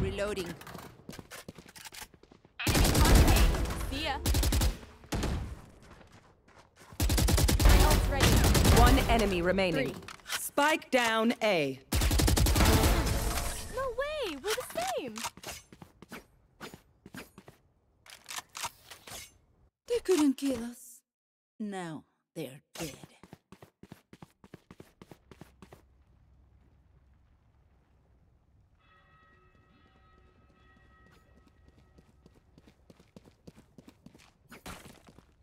Reloading. Enemy on See ya. One enemy remaining. Three. Spike down A. No way! We're the same! They couldn't kill us. Now they're dead.